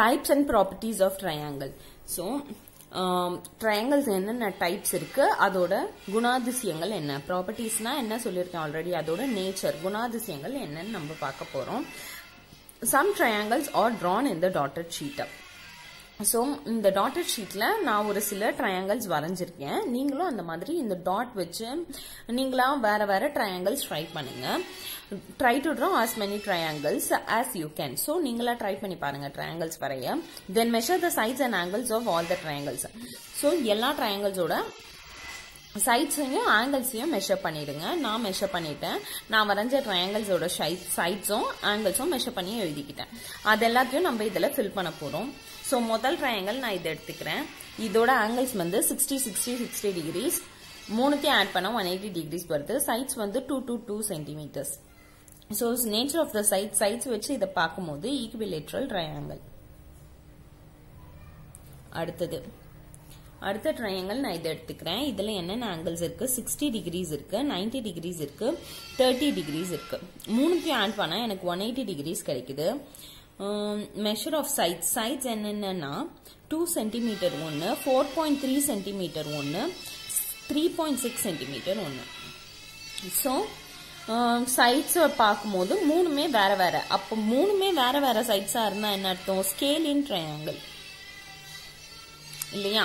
Types and properties of triangle so triangles என்னென்ன types இருக்கு? அதோட குணாதிசயங்கள் என்ன? ப்ராப்பர்ட்டிஸ்னா என்ன சொல்லியிருக்கேன் ஆல்ரெடி அதோட நேச்சர் குணாதிசயங்கள் என்னன்னு நம்ம பார்க்க போறோம். Some triangles are drawn in the dotted sheet. So இந்த டாட்டட் ஷீட்ல நான் ஒரு சில ட்ரையாங்கிள்ஸ் வரைஞ்சிருக்கேன். நீங்களும் அந்த மாதிரி இந்த டாட் வச்சு நீங்களா வேற வேற ட்ரையாங்கிள்ஸ் ட்ரை பண்ணுங்க. Try to draw as many triangles as you can so நீங்களா ட்ரை பண்ணி பாருங்க ட்ரையாங்கிள்ஸ் வரைய. Then measure the sides and angles of all the triangles so எல்லா ட்ரையாங்கிள்ஸோட சைட்ஸையும் ஆங்கிள்ஸையும் மெஷர் பண்ணிடுங்க. நான் மெஷர் பண்ணிட்டேன். நான் வரைஞ்ச ட்ரையாங்கிள்ஸோட சைட்ஸும் ஆங்கிள்ஸும் மெஷர் பண்ணி எழுதிக்கிட்டேன். அது எல்லாத்தையும் நம்ம இதில் ஃபில் பண்ண போகிறோம் ஸோ முதல் ட்ரையாங்கிள் நான் இதை எடுத்துக்கிறேன். இதோட ஆங்கிள்ஸ் வந்து சிக்ஸ்டி சிக்ஸ்டி சிக்ஸ்டி டிகிரிஸ் மூணுத்தையும் ஆட் பண்ண ஒன் எயிட்டி டிகிரிஸ் வருது. சைட்ஸ் வந்து two two two centimetres so nature of the side sides வச்சு இதை பார்க்கும்போது ஈக்குவிலேட்ரல் ட்ரையாங்கிள் அடுத்தது. அடுத்த ட்ரையாங்கிள் நான் இதை எடுத்துக்கிறேன். இதுல என்னென்ன ஆங்கிள்ஸ் இருக்கு? சிக்ஸ்டி டிகிரிஸ் இருக்கு நைன்டி டிகிரிஸ் இருக்கு தேர்ட்டி டிகிரிஸ் இருக்கு. மூணுத்தையும் ஆட் பண்ணா எனக்கு ஒன் எயிட்டி டிகிரிஸ் கிடைக்குது. மெஷர் ஆஃப் சைட்ஸ் சைட்ஸ் என்னென்னா டூ சென்டிமீட்டர் ஒன்று ஃபோர் பாயிண்ட் த்ரீ சென்டிமீட்டர் ஒன்று த்ரீ பாயிண்ட் சிக்ஸ் சென்டிமீட்டர் ஒன்று ஸோ சைட்ஸை பார்க்கும்போது மூணுமே வேற வேற. அப்போ மூணுமே வேற வேற சைட்ஸாக இருந்தால் என்ன அர்த்தம்? ஸ்கேல் இன் ட்ரையாங்கிள் இல்லையா?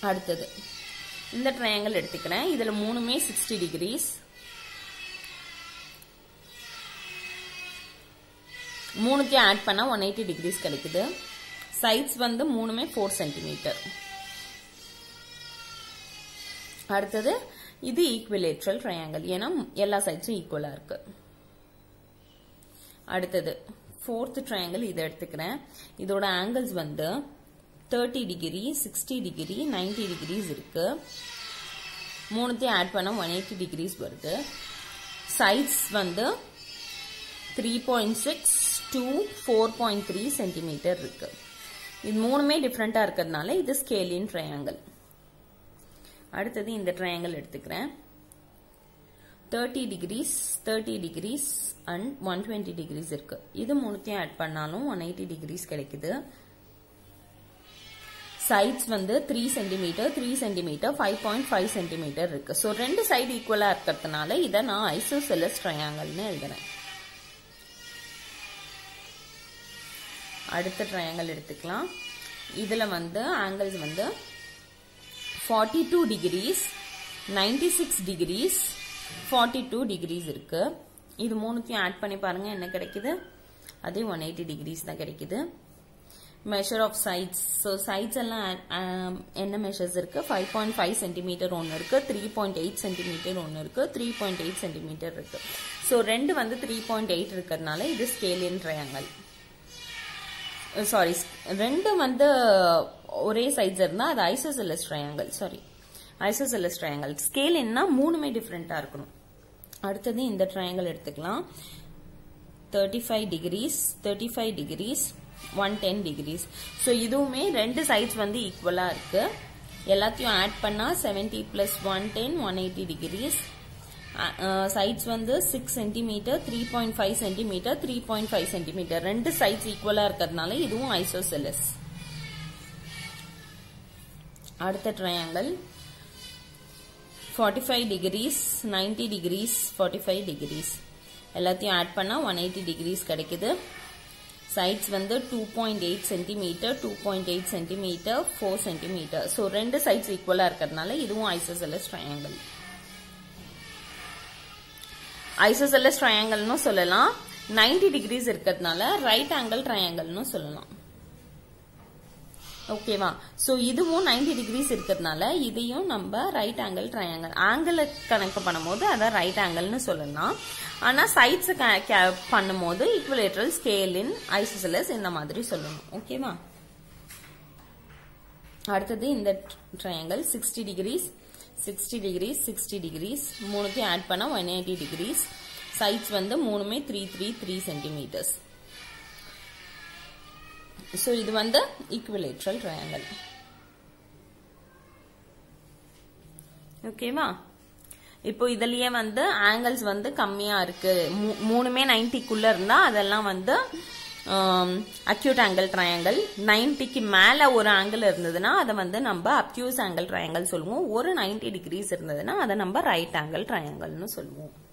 அடுத்தது. இந்த ட்ரையாங்கிள் எடுத்துக்கிறேன். இதில் மூணுமே சிக்ஸ்டி டிகிரிஸ் மூணுத்தையும் ஆட் பண்ணால் ஒன் எயிட்டி டிகிரிஸ் கிடைக்குது. சைட்ஸ் வந்து மூணுமே ஃபோர் சென்டிமீட்டர் அடுத்தது இது ஈக்குவலேட்ரல் ட்ரையாங்கிள் ஏன்னா எல்லா சைட்ஸும் ஈக்குவலா இருக்கு. அடுத்தது ஃபோர்த் ட்ரையாங்கிள் இதை எடுத்துக்கிறேன். இதோட ஆங்கிள்ஸ் வந்து thirty degree sixty degree ninety degrees இருக்கு. மூணுத்தையும் ஆட் பண்ண ஒன் எயிட்டி டிகிரிஸ் வருது. சைட்ஸ் வந்து three point six two four point three centimetre இருக்கு. இது மூணுமே டிஃப்ரெண்டா இருக்கிறதுனால இது ஸ்கேலின் ட்ரையாங்கிள் அடுத்தது இந்த ட்ரையாங்கிள் எடுத்துக்கிறேன். Thirty degrees thirty degrees and one twenty degrees இருக்கு. இது மூணுத்தையும் ஆட் பண்ணாலும் ஒன் எயிட்டி டிகிரிஸ் கிடைக்குது. சைட்ஸ் வந்து three centimetre three centimetre five point five centimetre இருக்கு. ஸோ ரெண்டு சைடு ஈக்குவலா இருக்கிறதுனால இதை நான் ஐசோசெலஸ் ட்ரையாங்கல்னு எழுதுறேன். அடுத்த ட்ரையாங்கல் எடுத்துக்கலாம். இதில் வந்து ஆங்கிள்ஸ் வந்து forty two degrees ninety six degrees forty two degrees இருக்கு. இது மூணுத்தையும் ஆட் பண்ணி பாருங்க என்ன கிடைக்குது? அதே ஒன் எயிட்டி டிகிரிஸ் தான் கிடைக்குது. Measure of sides so sides எல்லாம் என்ன மெஷர்ஸ் இருக்கு? ஃபைவ் பாயிண்ட் ஃபைவ் சென்டிமீட்டர் ஒன்று இருக்கு த்ரீ பாயிண்ட் எயிட் சென்டிமீட்டர் ஒன்று இருக்கு த்ரீ பாயிண்ட் எயிட் சென்டிமீட்டர் இருக்கு. ஸோ ரெண்டு வந்து த்ரீ பாயிண்ட் எயிட் இருக்கிறதுனால இது ஸ்கேலியன் ட்ரையாங்கல் Uh, சாரி ரெண்டு வந்து ஒரே சைட்ஸ் இருந்தா அது isosceles triangle sorry isosceles triangle scale என்ன மூணுமே டிஃப்ரெண்டா இருக்கணும். அடுத்தது இந்த ட்ரையாங்கல் எடுத்துக்கலாம். Thirty five degrees thirty five degrees one ten degrees so இதுவுமே ரெண்டு சைட்ஸ் வந்து ஈக்குவலா இருக்கு. எல்லாத்தையும் ஆட் பண்ணா seventy plus one ten one eighty degrees sides வந்து six centimetre three point five centimetre three point five centimetre ரெண்டு சைட்ஸ் ஈக்குவலா இருக்கிறதுனால இதுவும் ஐசோசெலஸ் அடுத்த triangle forty five degrees ninety degrees forty five degrees எல்லாத்தையும் ஆட் பண்ணா one eighty degrees கிடைக்குது. Sides வந்து two point eight centimetre two point eight centimetre four centimetre so ரெண்டு சைட்ஸ் ஈக்குவலா இருக்கிறதுனால இதுவும் ஐசோசெலஸ் ட்ரையாங்கல் ஐசோசெலஸ் ட்ரையாங்கல்னு சொல்லலாம். நைன்டி டிகிரிஸ் இருக்கிறதுனால ரைட் ஆங்கிள் ட்ரையாங்கல்னு சொல்லலாம். ஓகேவா சோ இதுவும் நைன்டி டிகிரிஸ் இருக்கிறதுனால இதையும் நம்ம ரைட் ஆங்கிள் ட்ரையாங்கிள் ஆங்கிள் கணக்கு பண்ணும்போது அதை ரைட் ஆங்கிள்னு சொல்லலாம். ஆனா சைட்ஸ் பண்ணும்போது ஈக்குவலேட்ரல் ஸ்கேல் இன் ஐசோசெலஸ் இந்த மாதிரி சொல்லணும். ஓகேவா அடுத்தது இந்த triangle sixty degrees sixty degrees sixty degrees மூணுத்தையும் ஆட் பண்ணால் ஒன் எயிட்டி டிகிரிஸ் சைட்ஸ் வந்து மூணுமே three three three centimetres so இது வந்து ஈக்குவலேட்ரல் ட்ரையாங்கல் ஓகேவா இப்போ இதுலயே வந்து ஆங்கிள்ஸ் வந்து கம்மியா இருக்கு. மூணுமே நைன்டிக்குள்ள இருந்தா அதெல்லாம் வந்து அக்யூட் ஆங்கிள் ட்ரையாங்கிள் நைன்டிக்கு மேல ஒரு ஆங்கிள் இருந்ததுன்னா அதை வந்து நம்ம அப்யூஸ் ஆங்கிள் ட்ரையாங்கிள் சொல்லுவோம். ஒரு நைன்டி டிகிரிஸ் இருந்ததுன்னா அதை நம்ம ரைட் ஆங்கிள் ட்ரையாங்கிள்னு சொல்லுவோம்.